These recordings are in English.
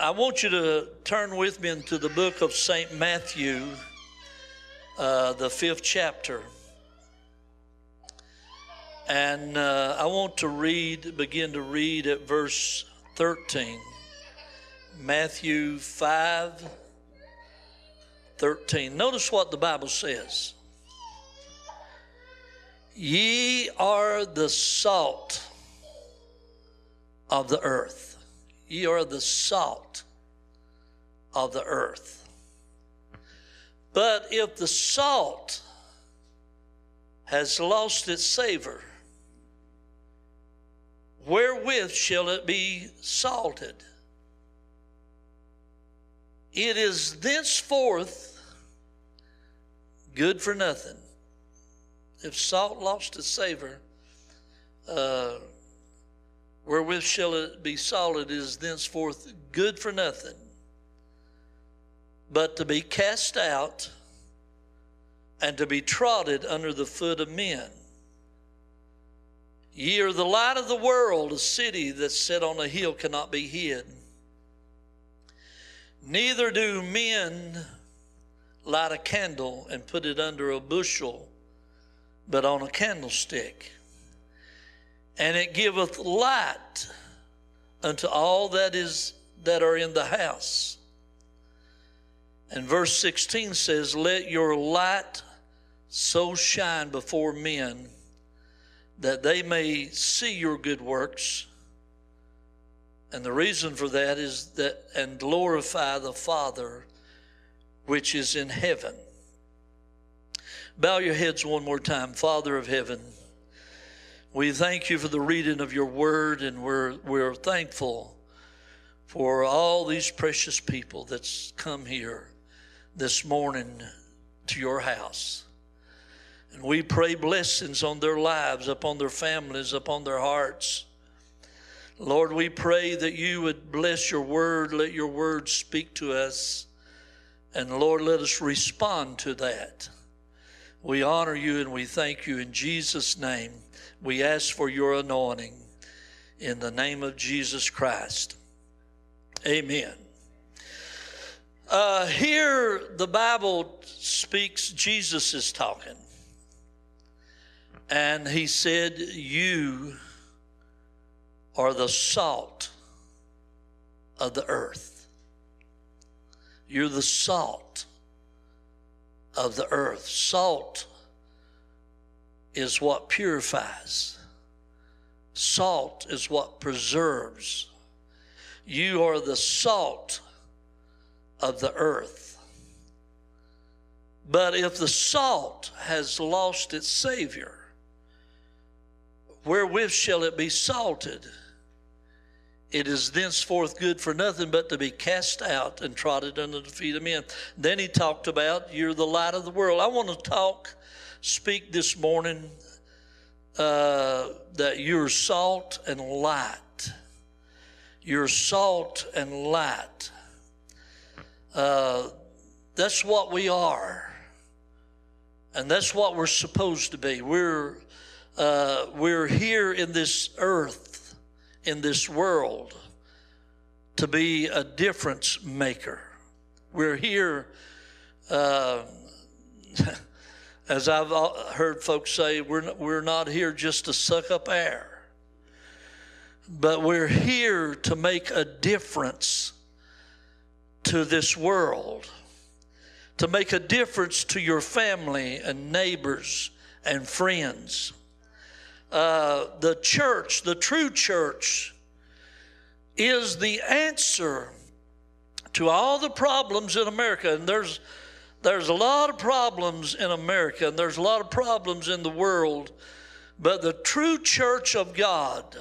I want you to turn with me into the book of St. Matthew, uh, the fifth chapter. And uh, I want to read, begin to read at verse 13. Matthew 5 13. Notice what the Bible says Ye are the salt of the earth. Ye are the salt of the earth. But if the salt has lost its savor, wherewith shall it be salted? It is thenceforth good for nothing. If salt lost its savor, uh, wherewith shall it be solid is thenceforth good for nothing, but to be cast out and to be trodden under the foot of men. Ye are the light of the world, a city that's set on a hill cannot be hid. Neither do men light a candle and put it under a bushel, but on a candlestick and it giveth light unto all that is that are in the house. And verse 16 says, Let your light so shine before men that they may see your good works. And the reason for that is that, and glorify the Father which is in heaven. Bow your heads one more time, Father of heaven. We thank you for the reading of your word, and we're, we're thankful for all these precious people that's come here this morning to your house. And we pray blessings on their lives, upon their families, upon their hearts. Lord, we pray that you would bless your word, let your word speak to us, and Lord, let us respond to that. We honor you and we thank you in Jesus' name. We ask for your anointing in the name of Jesus Christ. Amen. Uh, here, the Bible speaks, Jesus is talking. And he said, You are the salt of the earth. You're the salt of the earth. Salt is what purifies, salt is what preserves. You are the salt of the earth. But if the salt has lost its Savior, wherewith shall it be salted? It is thenceforth good for nothing but to be cast out and trodden under the feet of men. Then he talked about you're the light of the world. I want to talk speak this morning uh, that you're salt and light. You're salt and light. Uh, that's what we are. And that's what we're supposed to be. We're, uh, we're here in this earth, in this world, to be a difference maker. We're here. Uh, as I've heard folks say, we're, we're not here just to suck up air, but we're here to make a difference to this world, to make a difference to your family and neighbors and friends. Uh, the church, the true church, is the answer to all the problems in America. And there's there's a lot of problems in America and there's a lot of problems in the world, but the true church of God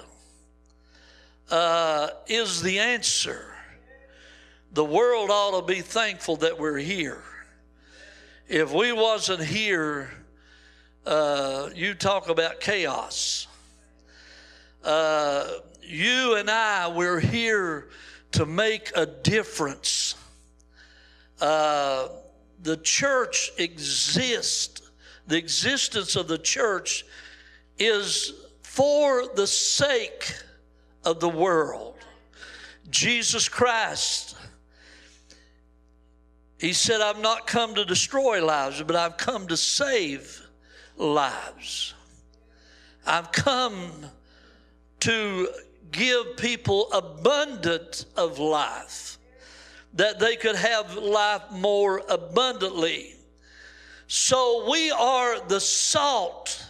uh, is the answer. The world ought to be thankful that we're here. If we wasn't here, uh, you talk about chaos. Uh, you and I, we're here to make a difference. Uh, the church exists, the existence of the church is for the sake of the world. Jesus Christ, He said, I've not come to destroy lives, but I've come to save lives. I've come to give people abundant of life, that they could have life more abundantly. So we are the salt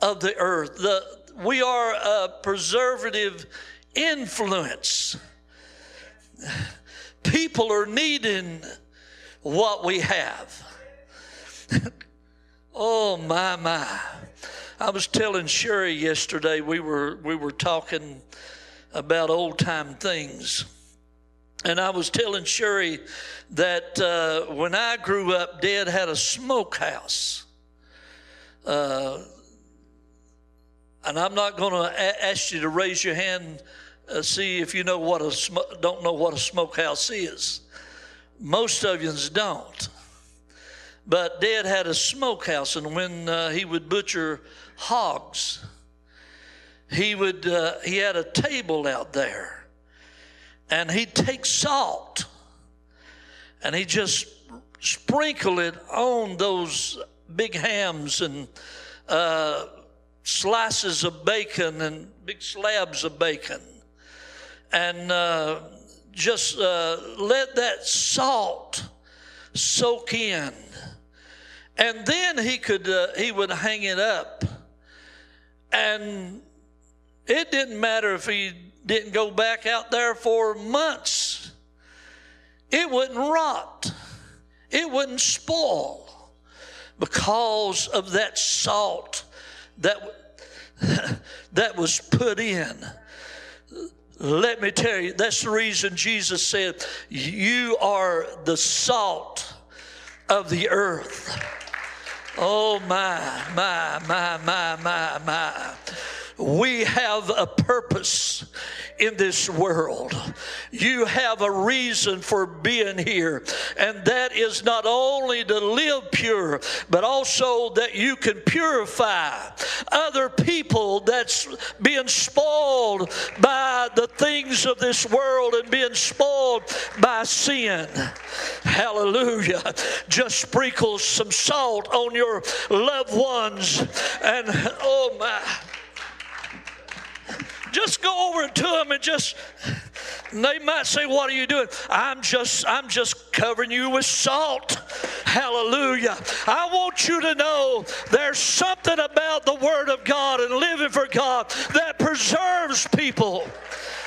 of the earth. The, we are a preservative influence. People are needing what we have. oh my my. I was telling Sherry yesterday we were we were talking about old time things. And I was telling Sherry that uh, when I grew up, Dad had a smokehouse. Uh, and I'm not going to ask you to raise your hand, uh, see if you know what a sm- don't know what a smokehouse is. Most of you don't. But Dad had a smokehouse, and when uh, he would butcher hogs, he would uh, he had a table out there, and he'd take salt, and he just sprinkle it on those big hams and uh, slices of bacon and big slabs of bacon, and uh, just uh, let that salt soak in, and then he could uh, he would hang it up, and it didn't matter if he didn't go back out there for months. It wouldn't rot. It wouldn't spoil because of that salt that that was put in. Let me tell you, that's the reason Jesus said, You are the salt of the earth. Oh, my, my, my, my, my, my. We have a purpose in this world. You have a reason for being here, and that is not only to live pure, but also that you can purify other people that's being spoiled by the things of this world and being spoiled by sin. Hallelujah. Just sprinkle some salt on your loved ones, and oh my just go over to them and just they might say what are you doing? I'm just i'm just covering you with salt. Hallelujah. I want you to know there's something about the word of god and living for god that preserves people.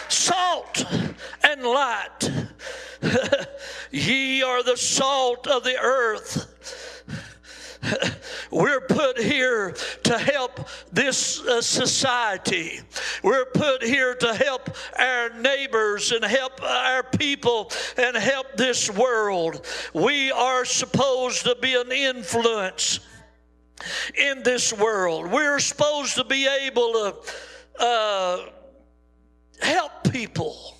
Salt and light. Ye are the salt of the earth we're put here to help this uh, society. We're put here to help our neighbors and help our people and help this world. We are supposed to be an influence in this world. We're supposed to be able to uh, help people.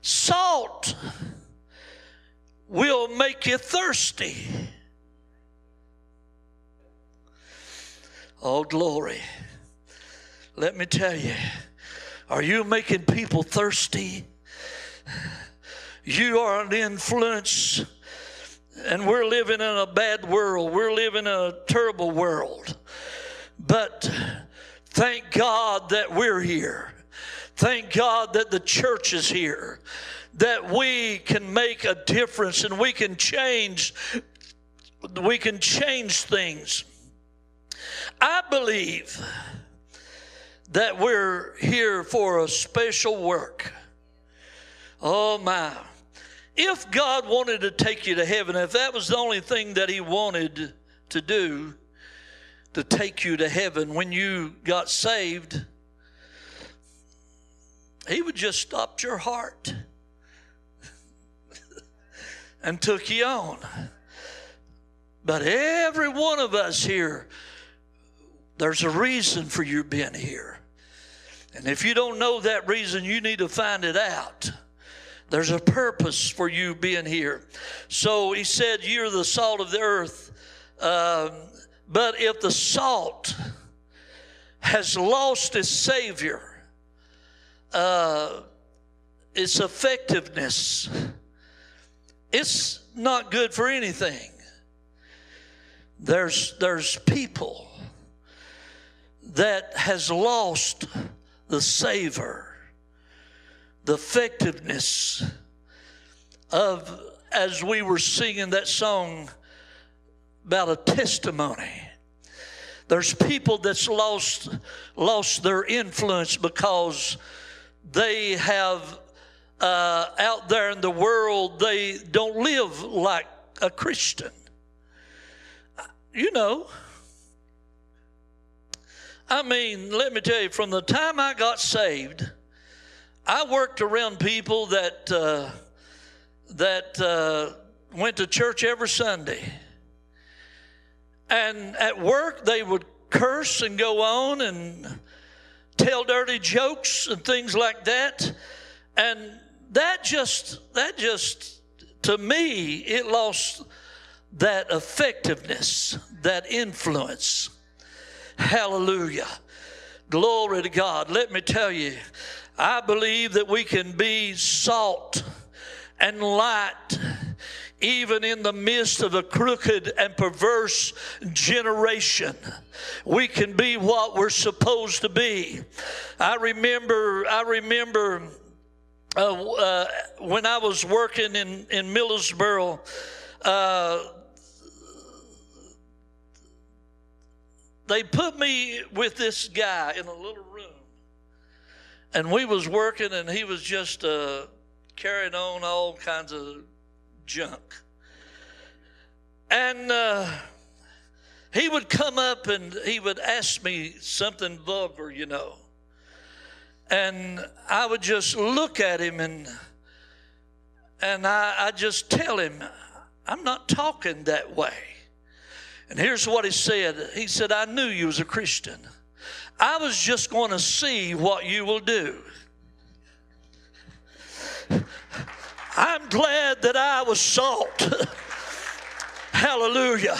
Salt will make you thirsty. Oh, glory. Let me tell you, are you making people thirsty? You are an influence, and we're living in a bad world. We're living in a terrible world. But thank God that we're here. Thank God that the church is here, that we can make a difference and we can change. We can change things. I believe that we're here for a special work. Oh my. If God wanted to take you to heaven, if that was the only thing that He wanted to do, to take you to heaven when you got saved, He would just stop your heart and took you on. But every one of us here there's a reason for you being here. And if you don't know that reason, you need to find it out. There's a purpose for you being here. So he said, You're the salt of the earth. Um, but if the salt has lost its Savior, uh, its effectiveness, it's not good for anything. There's, there's people that has lost the savor, the effectiveness of, as we were singing that song about a testimony. There's people that's lost lost their influence because they have uh, out there in the world they don't live like a Christian. You know. I mean, let me tell you, from the time I got saved, I worked around people that uh, that uh, went to church every Sunday. And at work, they would curse and go on and tell dirty jokes and things like that. And that just, that just, to me, it lost that effectiveness, that influence. Hallelujah. Glory to God. Let me tell you, I believe that we can be salt and light even in the midst of a crooked and perverse generation. We can be what we're supposed to be. I remember, I remember uh, uh, when I was working in, in Millersboro, uh, they put me with this guy in a little room. And we was working and he was just uh, carrying on all kinds of junk. And uh, he would come up and he would ask me something vulgar, you know. And I would just look at him and and I, I just tell him, I'm not talking that way. And here's what he said. He said, I knew you was a Christian. I was just going to see what you will do. I'm glad that I was salt. Hallelujah.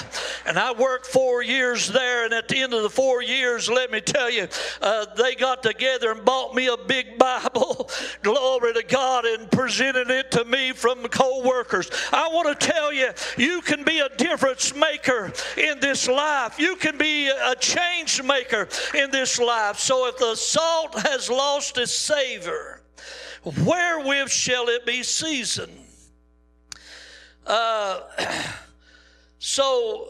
And I worked four years there, and at the end of the four years, let me tell you, uh, they got together and bought me a big Bible, glory to God, and presented it to me from co workers. I want to tell you, you can be a difference maker in this life, you can be a change maker in this life. So if the salt has lost its savor, wherewith shall it be seasoned? Uh, so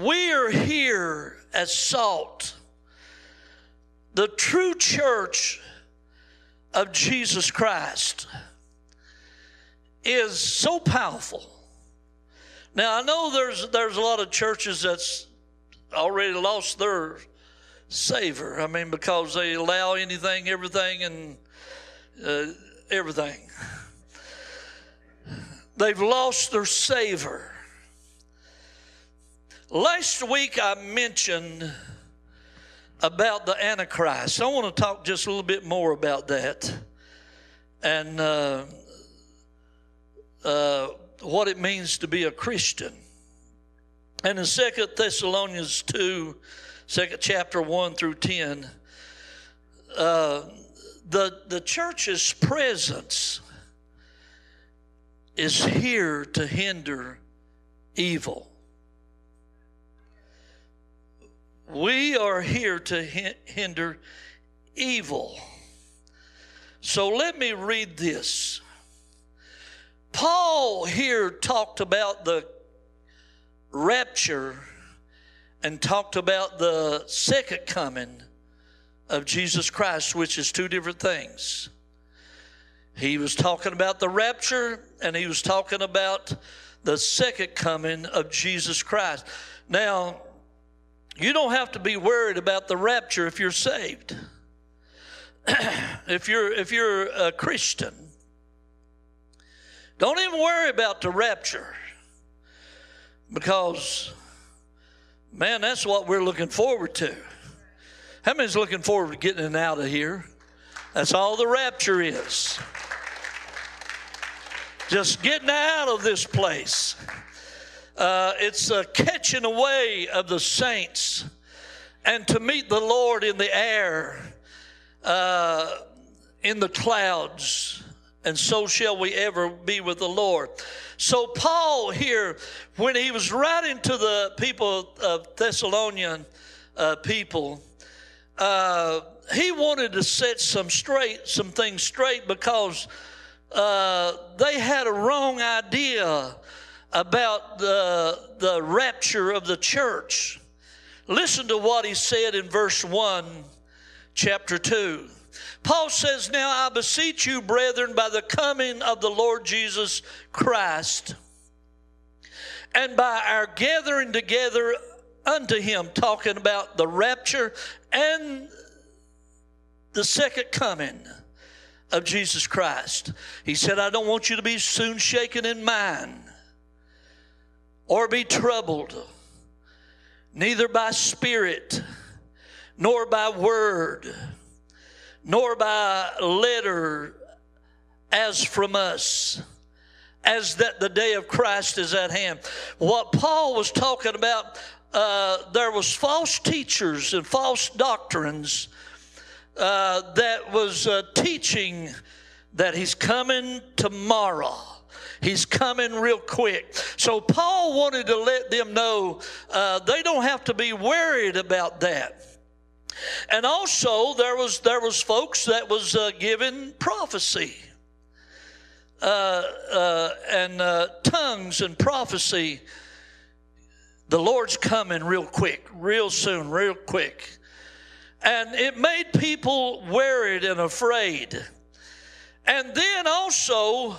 we are here as salt. The true church of Jesus Christ is so powerful. Now I know there's there's a lot of churches that's already lost their savor. I mean, because they allow anything, everything, and uh, everything. They've lost their savor. Last week I mentioned about the Antichrist. I want to talk just a little bit more about that and uh, uh, what it means to be a Christian. And in Second Thessalonians 2, second chapter 1 through 10, uh, the, the church's presence is here to hinder evil. We are here to hinder evil. So let me read this. Paul here talked about the rapture and talked about the second coming of Jesus Christ, which is two different things. He was talking about the rapture and he was talking about the second coming of Jesus Christ. Now, you don't have to be worried about the rapture if you're saved. if you're if you're a Christian, don't even worry about the rapture because man, that's what we're looking forward to. How many's looking forward to getting out of here? That's all the rapture is. Just getting out of this place. Uh, it's a catching away of the saints and to meet the Lord in the air. Uh, in the clouds, and so shall we ever be with the Lord. So, Paul here, when he was writing to the people of Thessalonian uh, people, uh, he wanted to set some straight, some things straight because uh, they had a wrong idea about the, the rapture of the church. Listen to what he said in verse 1, chapter 2. Paul says, Now I beseech you, brethren, by the coming of the Lord Jesus Christ, and by our gathering together unto him, talking about the rapture and the second coming of Jesus Christ. He said, I don't want you to be soon shaken in mind or be troubled, neither by spirit, nor by word, nor by letter as from us as that the day of Christ is at hand. What Paul was talking about, uh, there was false teachers and false doctrines uh, that was uh, teaching that he's coming tomorrow. He's coming real quick. So Paul wanted to let them know uh, they don't have to be worried about that. And also there was there was folks that was uh, given prophecy. Uh, uh, and uh, tongues and prophecy. The Lord's coming real quick, real soon, real quick. And it made people worried and afraid. And then also,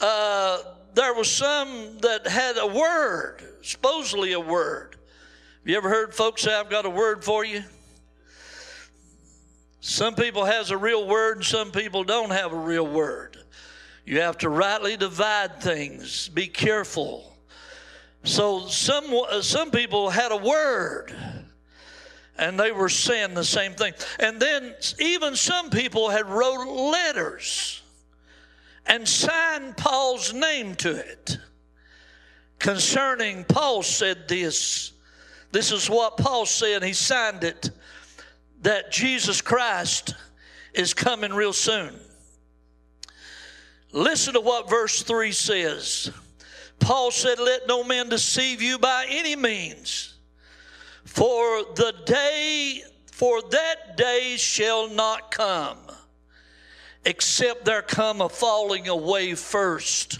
uh, there was some that had a word, supposedly a word. Have you ever heard folks say, I've got a word for you? Some people has a real word and some people don't have a real word. You have to rightly divide things. Be careful. So some some people had a word and they were saying the same thing. And then even some people had wrote letters and signed Paul's name to it. Concerning Paul said this. This is what Paul said. He signed it that Jesus Christ is coming real soon. Listen to what verse 3 says. Paul said, Let no man deceive you by any means for the day, for that day shall not come, except there come a falling away first.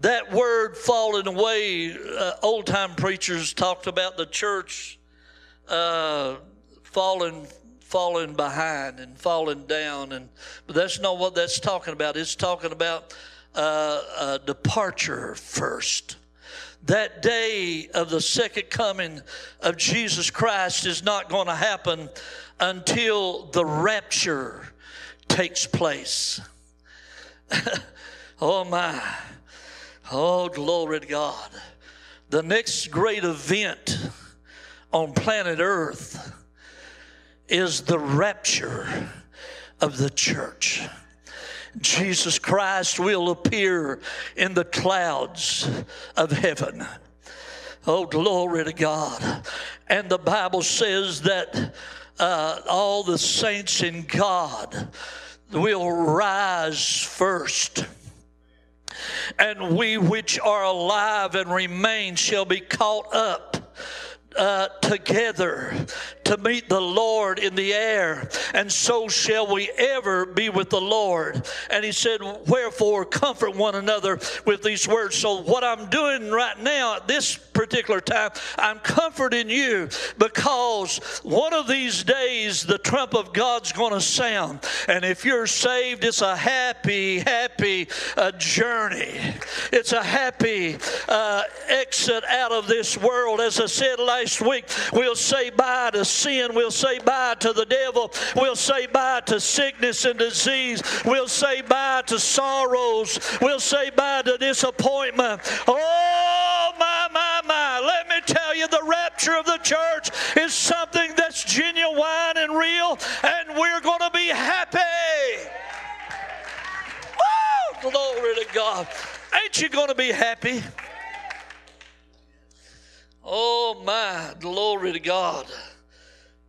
That word falling away, uh, old time preachers talked about the church uh, falling falling behind and falling down. And but that's not what that's talking about. It's talking about uh, departure first. That day of the second coming of Jesus Christ is not going to happen until the rapture takes place. oh my. Oh, glory to God. The next great event on planet Earth is the rapture of the church. Jesus Christ will appear in the clouds of heaven. Oh, glory to God. And the Bible says that uh, all the saints in God will rise first. And we which are alive and remain shall be caught up uh, together to meet the Lord in the air, and so shall we ever be with the Lord. And he said, Wherefore, comfort one another with these words. So, what I'm doing right now at this particular time, I'm comforting you because one of these days the trump of God's going to sound. And if you're saved, it's a happy, happy uh, journey. It's a happy uh, exit out of this world. As I said last week, we'll say bye to sin. We'll say bye to the devil. We'll say bye to sickness and disease. We'll say bye to sorrows. We'll say bye to disappointment. Oh, my, my, my. Let me tell you, the rapture of the church is something that's genuine and real, and we're going to be happy. Woo! Glory to God. Ain't you going to be happy? Oh my, glory to God.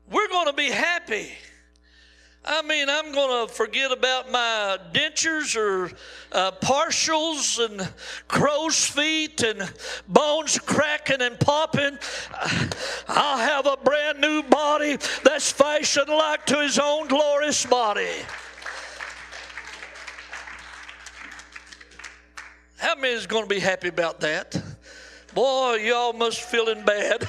We're going to be happy. I mean, I'm going to forget about my dentures or uh, partials and crow's feet and bones cracking and popping. I'll have a brand new body that's fashioned like to his own glorious body. How many is going to be happy about that? Boy, y'all must feeling bad.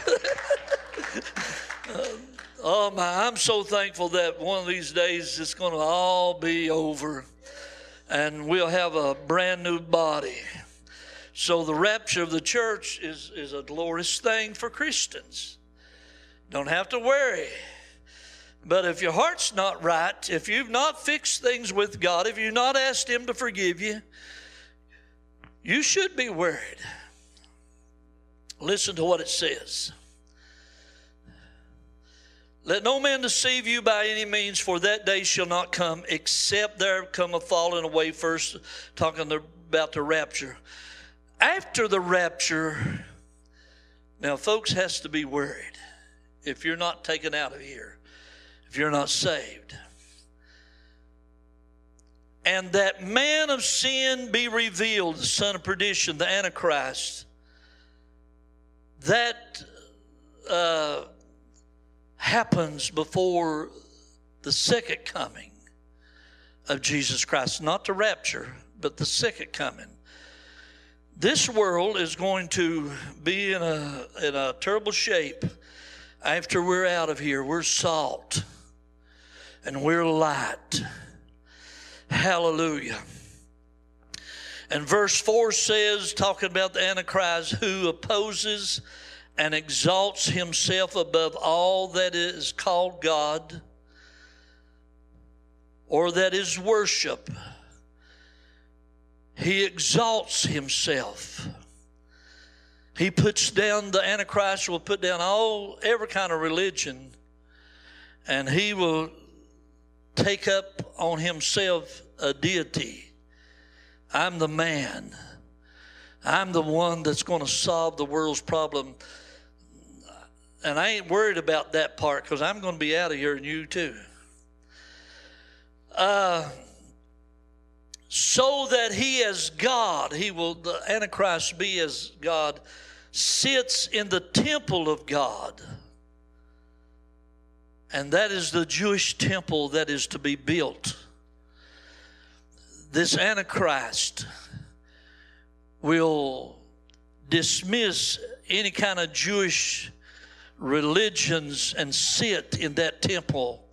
uh, Oh my, I'm so thankful that one of these days it's going to all be over and we'll have a brand new body. So the rapture of the church is, is a glorious thing for Christians. Don't have to worry. But if your heart's not right, if you've not fixed things with God, if you've not asked Him to forgive you, you should be worried. Listen to what it says. Let no man deceive you by any means, for that day shall not come, except there come a falling away first, talking about the rapture. After the rapture, now folks has to be worried if you're not taken out of here, if you're not saved. And that man of sin be revealed, the son of perdition, the Antichrist. That uh, happens before the second coming of Jesus Christ. Not the rapture, but the second coming. This world is going to be in a, in a terrible shape after we're out of here. We're salt and we're light. Hallelujah. And verse 4 says, talking about the Antichrist who opposes and exalts himself above all that is called God or that is worship. He exalts himself. He puts down, the Antichrist will put down all, every kind of religion, and he will take up on himself a deity. I'm the man. I'm the one that's going to solve the world's problem and I ain't worried about that part because I'm going to be out of here and you too. Uh, so that he as God, he will, the Antichrist be as God, sits in the temple of God. And that is the Jewish temple that is to be built. This Antichrist will dismiss any kind of Jewish religions and sit in that temple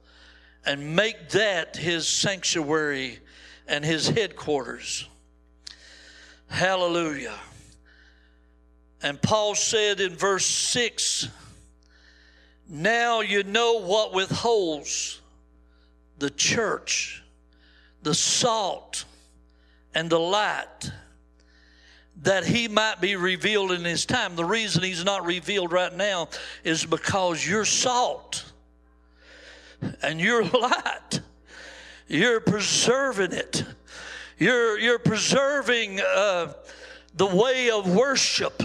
and make that his sanctuary and his headquarters. Hallelujah. And Paul said in verse 6 Now you know what withholds the church, the salt, and the light that he might be revealed in his time. The reason he's not revealed right now is because you're salt and you're light. You're preserving it. You're, you're preserving uh, the way of worship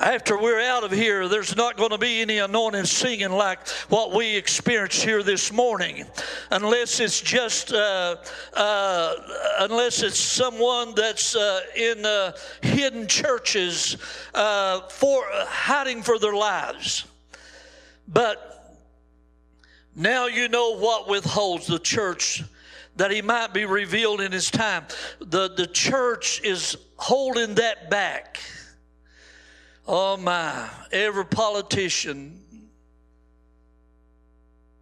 after we're out of here, there's not going to be any anointing singing like what we experienced here this morning, unless it's just uh, uh, unless it's someone that's uh, in uh, hidden churches uh, for hiding for their lives. But now you know what withholds the church that he might be revealed in his time. The, the church is holding that back. Oh my, every politician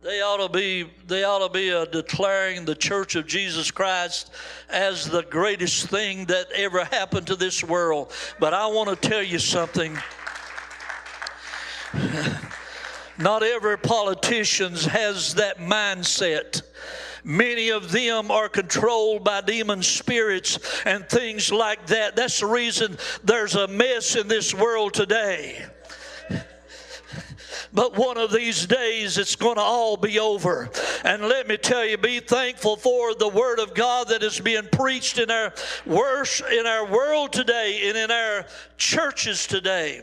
they ought to be they ought to be uh, declaring the church of jesus christ as the greatest thing that ever happened to this world. But i want to tell you something. Not every politician has that mindset Many of them are controlled by demon spirits and things like that. That's the reason there's a mess in this world today. But one of these days it's going to all be over. And let me tell you, be thankful for the Word of God that is being preached in our worship, in our world today and in our churches today.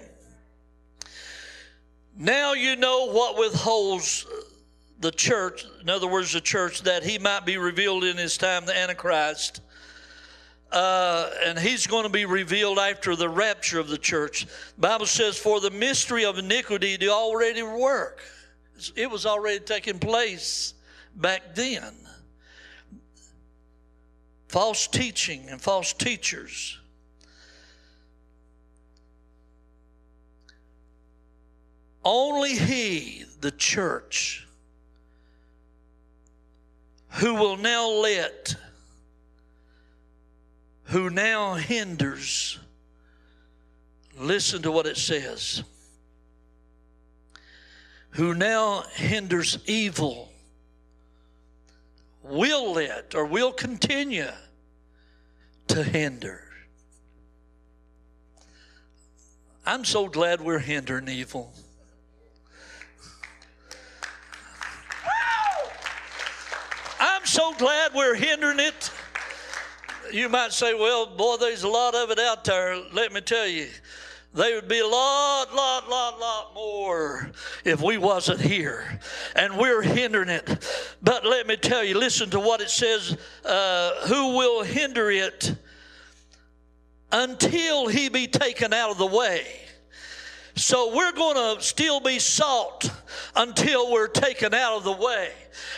Now you know what withholds the church, in other words, the church, that he might be revealed in his time, the Antichrist. Uh, and he's going to be revealed after the rapture of the church. The Bible says, For the mystery of iniquity do already work. It was already taking place back then. False teaching and false teachers. Only he, the church, who will now let, who now hinders, listen to what it says, who now hinders evil, will let or will continue to hinder. I'm so glad we're hindering evil. So glad we're hindering it. You might say, well, boy, there's a lot of it out there. Let me tell you, there would be a lot, lot, lot, lot more if we wasn't here. And we're hindering it. But let me tell you, listen to what it says uh, who will hinder it until he be taken out of the way. So we're going to still be salt until we're taken out of the way.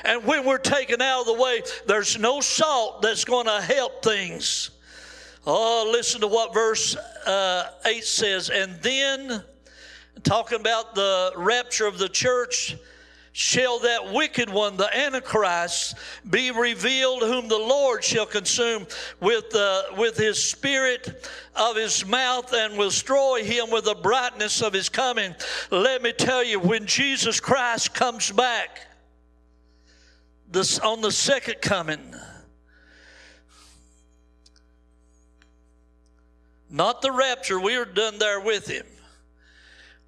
And when we're taken out of the way, there's no salt that's going to help things. Oh, listen to what verse uh, 8 says. And then, talking about the rapture of the church, shall that wicked one, the Antichrist, be revealed, whom the Lord shall consume with, uh, with his spirit of his mouth and will destroy him with the brightness of his coming. Let me tell you, when Jesus Christ comes back this, on the second coming, not the rapture, we are done there with him.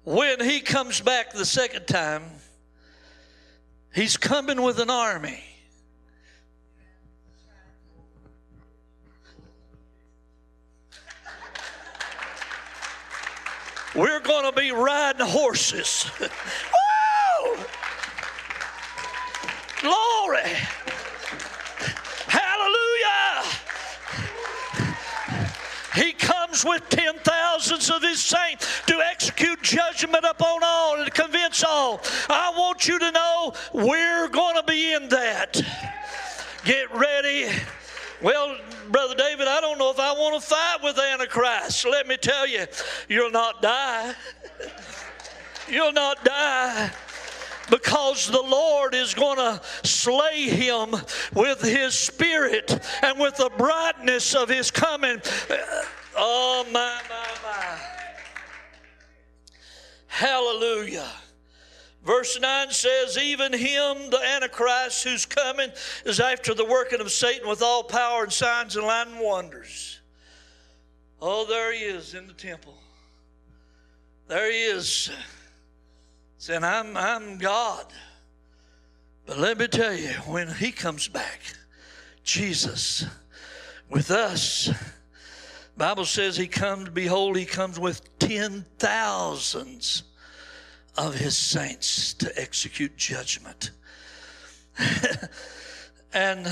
When he comes back the second time, He's coming with an army. We're going to be riding horses. Woo! Glory. He comes with ten thousands of his saints to execute judgment upon all and convince all. I want you to know we're going to be in that. Get ready. Well, Brother David, I don't know if I want to fight with Antichrist. Let me tell you, you'll not die. You'll not die because the Lord is going to slay him with his spirit and with the brightness of his coming. Oh, my, my, my. Hallelujah. Verse 9 says, Even him, the Antichrist, who's coming, is after the working of Satan with all power and signs and lying wonders. Oh, there he is in the temple. There he is saying, I'm, I'm God. But let me tell you, when He comes back, Jesus, with us, Bible says He comes, behold, He comes with ten thousands of His saints to execute judgment. and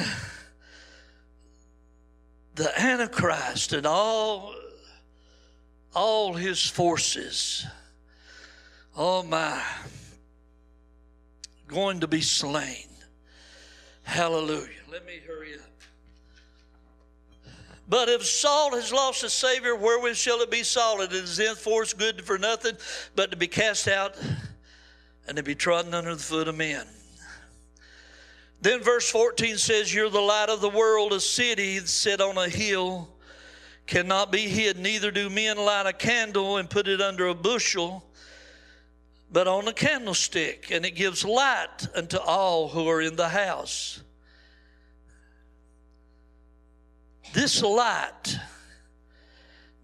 the Antichrist and all, all his forces oh my, going to be slain. Hallelujah. Let me hurry up. But if salt has lost its Savior, wherewith shall it be salted? It is henceforth good for nothing but to be cast out and to be trodden under the foot of men. Then verse 14 says, You're the light of the world, a city set on a hill cannot be hid, neither do men light a candle and put it under a bushel but on a candlestick, and it gives light unto all who are in the house. This light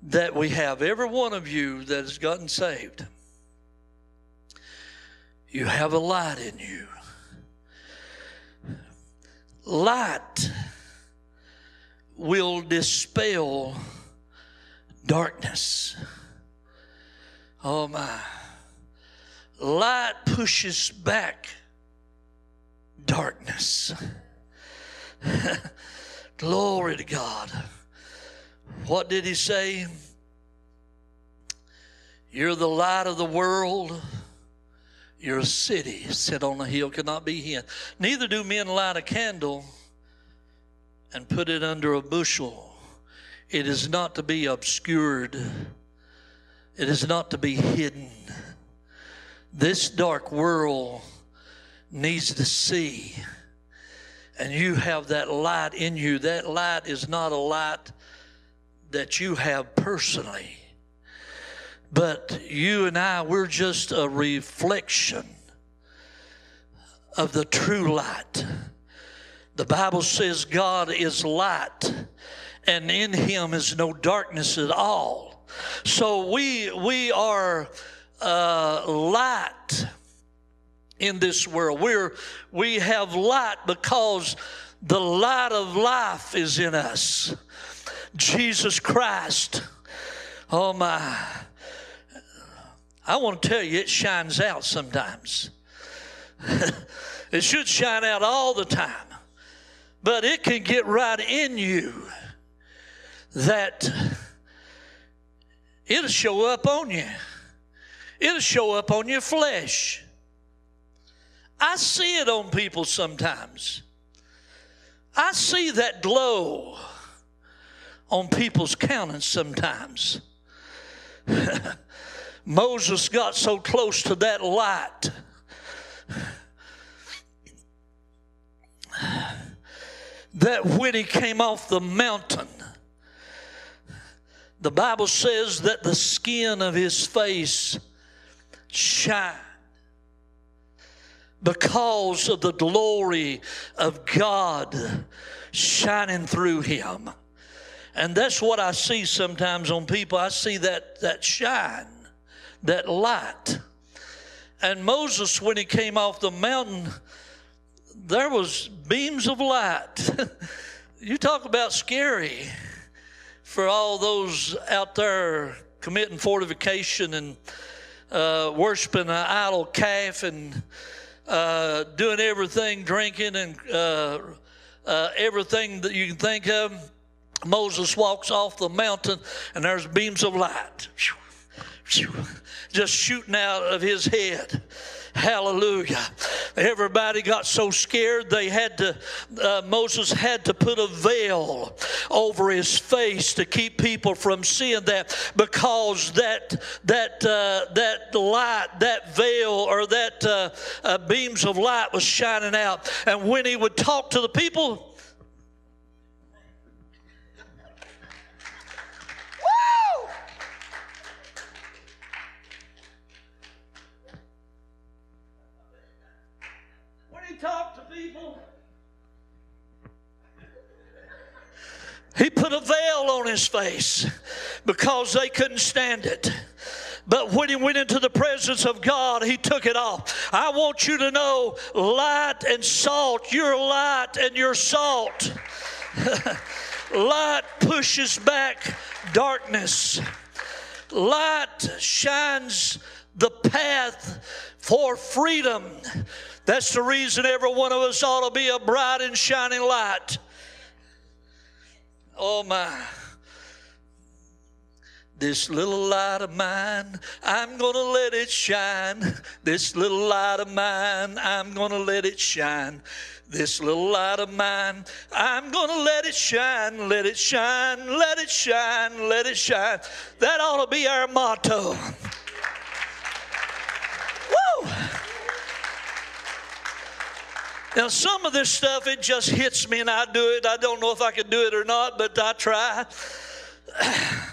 that we have, every one of you that has gotten saved, you have a light in you. Light will dispel darkness. Oh my light pushes back darkness. Glory to God. What did he say? You're the light of the world. You're city set on a hill, cannot be hid. Neither do men light a candle and put it under a bushel. It is not to be obscured, it is not to be hidden. This dark world needs to see. And you have that light in you. That light is not a light that you have personally. But you and I, we're just a reflection of the true light. The Bible says God is light, and in him is no darkness at all. So we we are uh, light in this world. We're we have light because the light of life is in us. Jesus Christ. Oh my. I want to tell you, it shines out sometimes. it should shine out all the time. But it can get right in you that it'll show up on you. It'll show up on your flesh. I see it on people sometimes. I see that glow on people's countenance sometimes. Moses got so close to that light. That when he came off the mountain, the Bible says that the skin of his face shined because of the glory of God shining through him. And that's what I see sometimes on people. I see that, that shine, that light. And Moses, when he came off the mountain, there was beams of light. you talk about scary for all those out there committing fortification and uh, worshiping an idol calf and uh, doing everything, drinking and uh, uh everything that you can think of. Moses walks off the mountain and there's beams of light just shooting out of his head. Hallelujah. Everybody got so scared they had to, uh, Moses had to put a veil over his face to keep people from seeing that because that, that, uh, that light, that veil, or that uh, uh beams of light was shining out. And when he would talk to the people, He put a veil on his face because they couldn't stand it. But when he went into the presence of God, he took it off. I want you to know light and salt, you're light and you're salt. light pushes back darkness, light shines the path for freedom. That's the reason every one of us ought to be a bright and shining light. Oh my. This little light of mine, I'm to let it shine. This little light of mine, I'm to let it shine. This little light of mine, I'm to let it shine, let it shine, let it shine, let it shine. That ought to be our motto. Now, some of this stuff, it just hits me and I do it. I don't know if I can do it or not, but I try.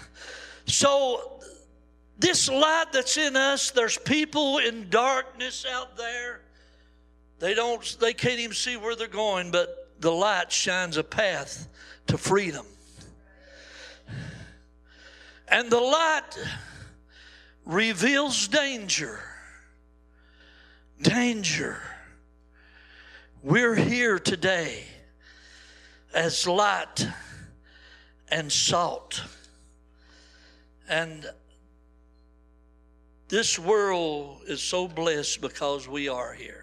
So, this light that's in us, there's people in darkness out there. They don't they can't even see where they're going, but the light shines a path to freedom. And the light reveals danger. Danger. We're here today as light and salt. And this world is so blessed because we are here.